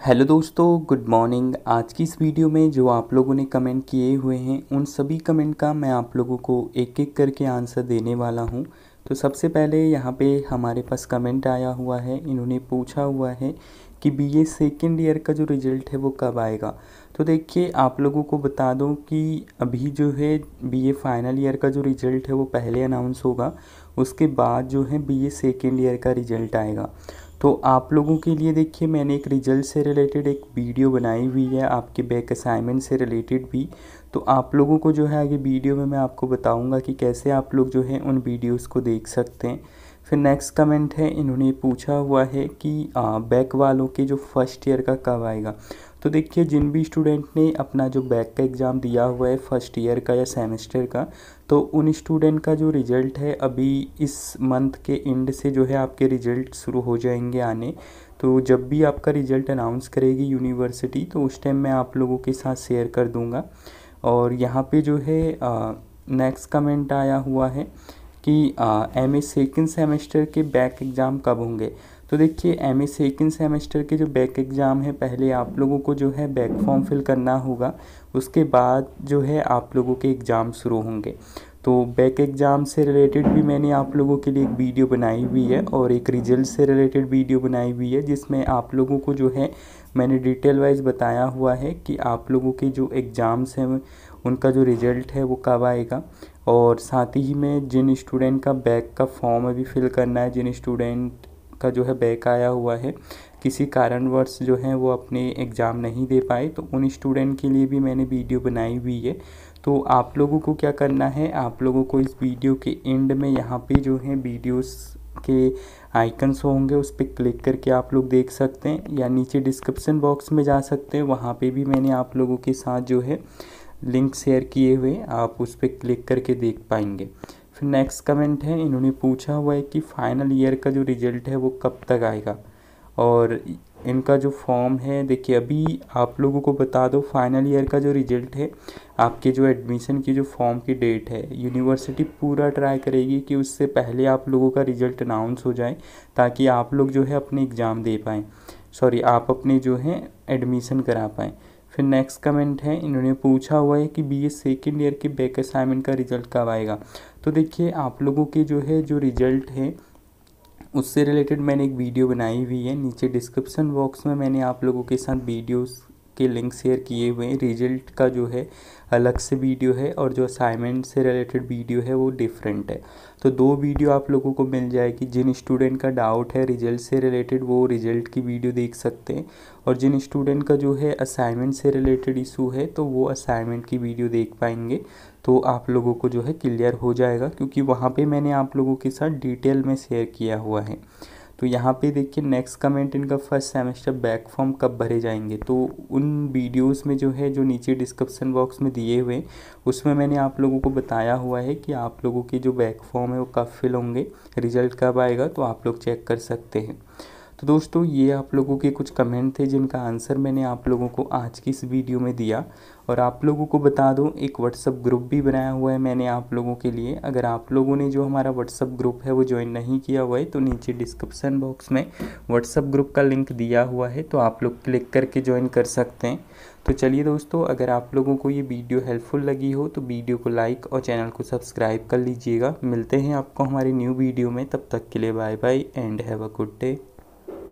Hello दोस्तों, good morning. आज की इस वीडियो में जो आप लोगों ने कमेंट किए हुए हैं, उन सभी कमेंट का मैं आप लोगों को एक एक करके आंसर देने वाला हूँ। तो सबसे पहले यहाँ पे हमारे पास कमेंट आया हुआ है। इन्होंने पूछा हुआ है कि बीए सेकेंड ईयर का जो रिज़ल्ट है, वो कब आएगा? तो देखिए, आप लोगों को बता दूँ कि अभी जो है बीए फाइनल ईयर का जो रिज़ल्ट है, वो पहले अनाउंस होगा। उसके बाद जो है बीए सेकेंड ईयर का रिज़ल्ट आएगा। तो आप लोगों के लिए देखिए, मैंने एक रिज़ल्ट से रिलेटेड एक वीडियो बनाई हुई है, आपके बैक असाइनमेंट से रिलेटेड भी। तो आप लोगों को जो है आगे वीडियो में मैं आपको बताऊँगा कि कैसे आप लोग जो है उन वीडियोस को देख सकते हैं। फिर नेक्स्ट कमेंट है, इन्होंने पूछा हुआ है कि बैक वालों के जो फ़र्स्ट ईयर का कब आएगा? तो देखिए, जिन भी स्टूडेंट ने अपना जो बैक का एग्ज़ाम दिया हुआ है फ़र्स्ट ईयर का या सेमेस्टर का तो उन स्टूडेंट का जो रिज़ल्ट है अभी इस मंथ के एंड से जो है आपके रिज़ल्ट शुरू हो जाएँगे आने। तो जब भी आपका रिज़ल्ट अनाउंस करेगी यूनिवर्सिटी तो उस टाइम मैं आप लोगों के साथ शेयर कर दूँगा। और यहाँ पे जो है नेक्स्ट कमेंट आया हुआ है कि एम ए सेकेंड सेमेस्टर के बैक एग्ज़ाम कब होंगे? तो देखिए एम ए सेकेंड सेमेस्टर के जो बैक एग्ज़ाम है, पहले आप लोगों को जो है बैक फॉर्म फिल करना होगा। उसके बाद जो है आप लोगों के एग्ज़ाम शुरू होंगे। तो बैक एग्ज़ाम से रिलेटेड भी मैंने आप लोगों के लिए एक वीडियो बनाई हुई है और एक रिज़ल्ट से रिलेटेड वीडियो बनाई हुई है, जिसमें आप लोगों को जो है मैंने डिटेल वाइज बताया हुआ है कि आप लोगों के जो एग्ज़ाम्स हैं, उनका जो रिज़ल्ट है वो कब आएगा। और साथ ही में जिन स्टूडेंट का बैक का फॉर्म अभी फिल करना है, जिन स्टूडेंट का जो है बैक आया हुआ है। किसी कारणवश जो है वो अपने एग्ज़ाम नहीं दे पाए तो उन स्टूडेंट के लिए भी मैंने वीडियो बनाई हुई है। तो आप लोगों को क्या करना है, आप लोगों को इस वीडियो के एंड में यहाँ पे जो है वीडियोस के आइकन्स होंगे, उस पर क्लिक करके आप लोग देख सकते हैं, या नीचे डिस्क्रिप्सन बॉक्स में जा सकते हैं। वहाँ पे भी मैंने आप लोगों के साथ जो है लिंक शेयर किए हुए, आप उस पर क्लिक करके देख पाएँगे। फिर नेक्स्ट कमेंट है, इन्होंने पूछा हुआ है कि फाइनल ईयर का जो रिज़ल्ट है वो कब तक आएगा? और इनका जो फॉर्म है, देखिए, अभी आप लोगों को बता दो फाइनल ईयर का जो रिज़ल्ट है, आपके जो एडमिशन की जो फॉर्म की डेट है यूनिवर्सिटी पूरा ट्राई करेगी कि उससे पहले आप लोगों का रिज़ल्ट अनाउंस हो जाए, ताकि आप लोग जो है अपने एग्ज़ाम दे पाएँ। सॉरी आप अपने जो है एडमिशन करा पाएँ। फिर नेक्स्ट कमेंट है, इन्होंने पूछा हुआ है कि बी ए सेकेंड ईयर के बैक असाइनमेंट का रिज़ल्ट कब आएगा? तो देखिए, आप लोगों के जो है, जो रिज़ल्ट है, उससे रिलेटेड मैंने एक वीडियो बनाई हुई है। नीचे डिस्क्रिप्शन बॉक्स में मैंने आप लोगों के साथ वीडियोस के लिंक शेयर किए हुए हैं। रिज़ल्ट का जो है, अलग से वीडियो है और जो असाइनमेंट से रिलेटेड वीडियो है वो डिफरेंट है। तो दो वीडियो आप लोगों को मिल जाएगी। जिन स्टूडेंट का डाउट है रिज़ल्ट से रिलेटेड वो रिज़ल्ट की वीडियो देख सकते हैं। और जिन स्टूडेंट का जो है असाइनमेंट से रिलेटेड इशू है तो वो असाइनमेंट की वीडियो देख पाएँगे। तो आप लोगों को जो है क्लियर हो जाएगा। क्योंकि वहाँ पे मैंने आप लोगों के साथ डिटेल में शेयर किया हुआ है। तो यहाँ पे देखिए नेक्स्ट कमेंट इनका फ़र्स्ट सेमेस्टर बैक फॉर्म कब भरे जाएँगे? तो उन वीडियोस में जो है, जो नीचे डिस्क्रिप्शन बॉक्स में दिए हुए उसमें मैंने आप लोगों को बताया हुआ है कि आप लोगों के जो बैक फॉर्म है वो कब फिल होंगे? रिज़ल्ट कब आएगा? तो आप लोग चेक कर सकते हैं। तो दोस्तों, ये आप लोगों के कुछ कमेंट थे जिनका आंसर मैंने आप लोगों को आज की इस वीडियो में दिया। और आप लोगों को बता दूँ, एक व्हाट्सअप ग्रुप भी बनाया हुआ है मैंने आप लोगों के लिए। अगर आप लोगों ने जो हमारा व्हाट्सअप ग्रुप है वो ज्वाइन नहीं किया हुआ है तो नीचे डिस्क्रिप्सन बॉक्स में व्हाट्सअप ग्रुप का लिंक दिया हुआ है तो आप लोग क्लिक करके ज्वाइन कर सकते हैं। तो चलिए दोस्तों, अगर आप लोगों को ये वीडियो हेल्पफुल लगी हो तो वीडियो को लाइक और चैनल को सब्सक्राइब कर लीजिएगा। मिलते हैं आपको हमारी न्यू वीडियो में, तब तक के लिए bye bye and have a good day